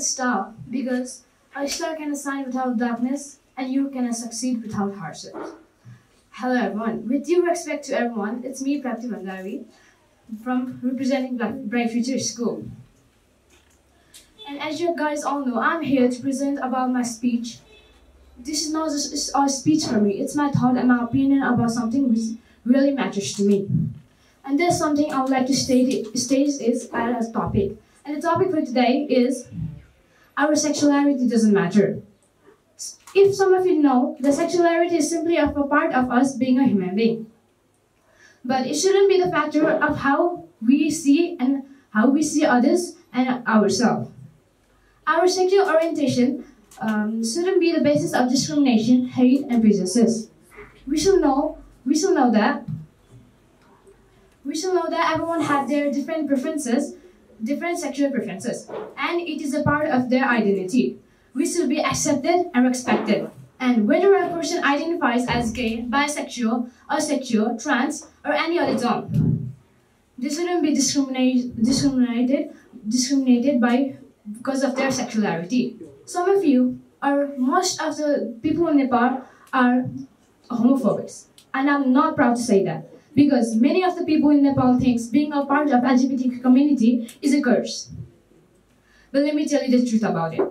star because a star can shine without darkness and you can succeed without hardship. Hello everyone. With due respect to everyone, it's me Prapti Bhandari from representing Bright Future School. And as you guys all know, I'm here to present about my speech. This is not just a speech for me, it's my thought and my opinion about something which really matters to me. And there's something I would like to state, state is as a topic. And the topic for today is our sexuality doesn't matter. If some of you know, the sexuality is simply a part of us being a human being. But it shouldn't be the factor of how we see and how we see others and ourselves. Our sexual orientation um, shouldn't be the basis of discrimination, hate, and prejudices. We should know, we should know that we should know that everyone has their different preferences, different sexual preferences, and it is a part of their identity. We should be accepted and respected. And whether a person identifies as gay, bisexual, asexual, trans, or any other term, they shouldn't be discriminated, discriminated, discriminated by because of their sexuality. Some of you, or most of the people in Nepal, are homophobics, and I'm not proud to say that because many of the people in Nepal thinks being a part of LGBTQ community is a curse. But let me tell you the truth about it.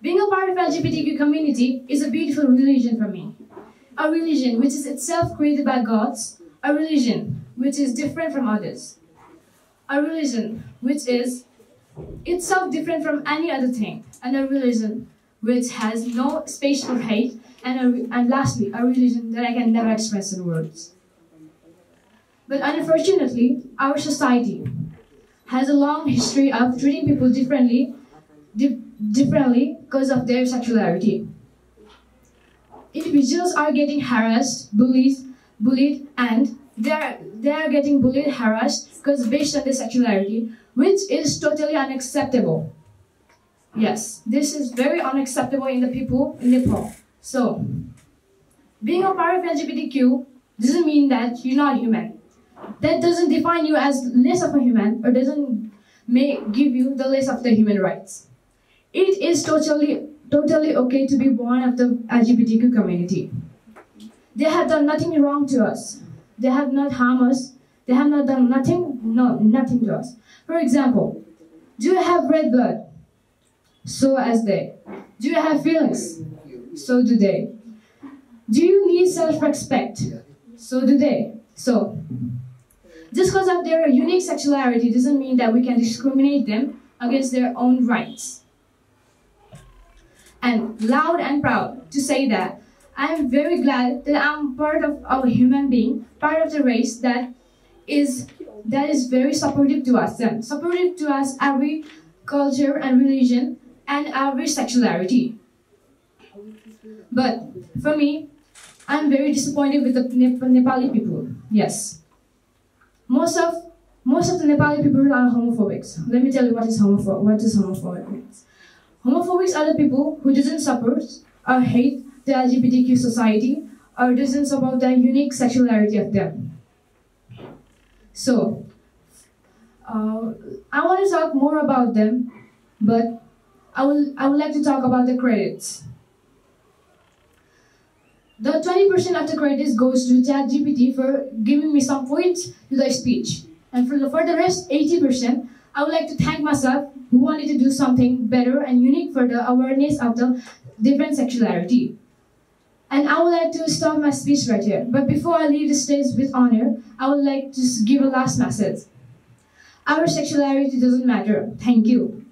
Being a part of LGBTQ community is a beautiful religion for me. A religion which is itself created by gods, a religion which is different from others. A religion which is itself different from any other thing, and a religion which has no space for hate, and, a, and lastly, a religion that I can never express in words. But unfortunately, our society has a long history of treating people differently, di differently because of their sexuality. Individuals are getting harassed, bullied, bullied, and they are, they are getting bullied, harassed because based on their sexuality, which is totally unacceptable. Yes, this is very unacceptable in the people in Nepal. So, being a part of LGBTQ doesn't mean that you're not human that doesn't define you as less of a human or doesn't make, give you the less of the human rights. It is totally, totally okay to be born of the LGBTQ community. They have done nothing wrong to us. They have not harmed us. They have not done nothing, no, nothing to us. For example, do you have red blood? So as they. Do you have feelings? So do they. Do you need self-respect? So do they. So, just because of their unique sexuality doesn't mean that we can discriminate them against their own rights. And loud and proud to say that I am very glad that I'm part of a human being, part of the race that is that is very supportive to us and supportive to us every culture and religion and every sexuality. But for me, I'm very disappointed with the Nepali people. Yes. Most of most of the Nepali people are homophobics. Let me tell you what is homophobic. What is homophobic means. Homophobics are the people who doesn't support or hate the LGBTQ society or doesn't support the unique sexuality of them. So, uh, I want to talk more about them, but I will I would like to talk about the credits. The 20% of the credits goes to ChatGPT for giving me some points to the speech. And for the, for the rest, 80%, I would like to thank myself who wanted to do something better and unique for the awareness of the different sexuality. And I would like to stop my speech right here. But before I leave the stage with honor, I would like to give a last message. Our sexuality doesn't matter. Thank you.